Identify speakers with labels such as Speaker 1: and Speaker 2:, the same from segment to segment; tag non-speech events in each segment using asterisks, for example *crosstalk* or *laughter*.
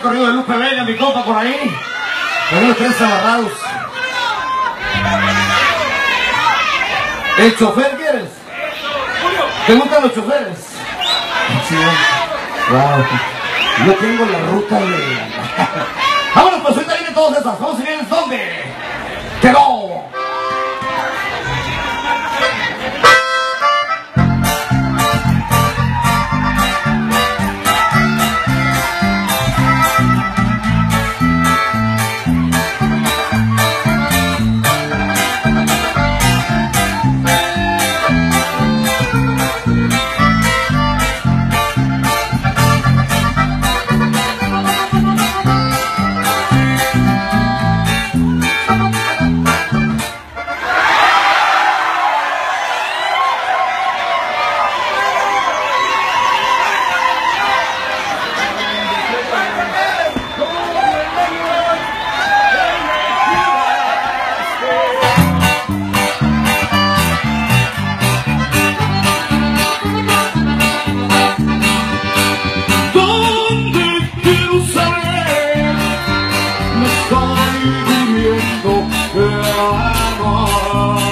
Speaker 1: corrido de Lupe Vega, mi compa por ahí. Con unos tres amarrados. ¿El chofer quieres? ¿Te gustan los choferes? Sí. Yo tengo la ruta de... *laughs* Vámonos, pues ahorita vienen todas esas. Vamos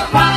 Speaker 2: Papa.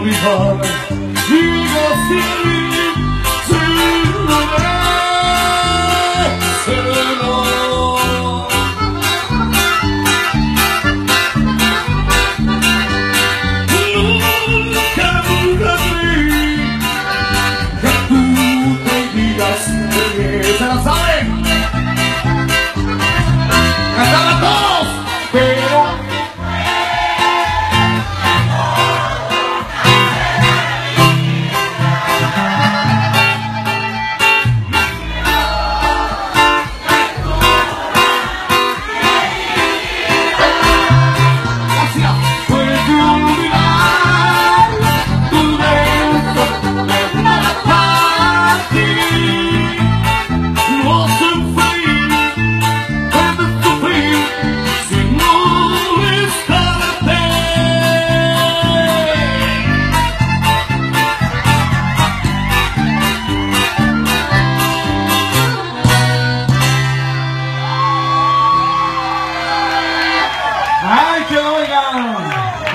Speaker 2: mi bar, mi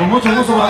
Speaker 1: 我们总共说完了。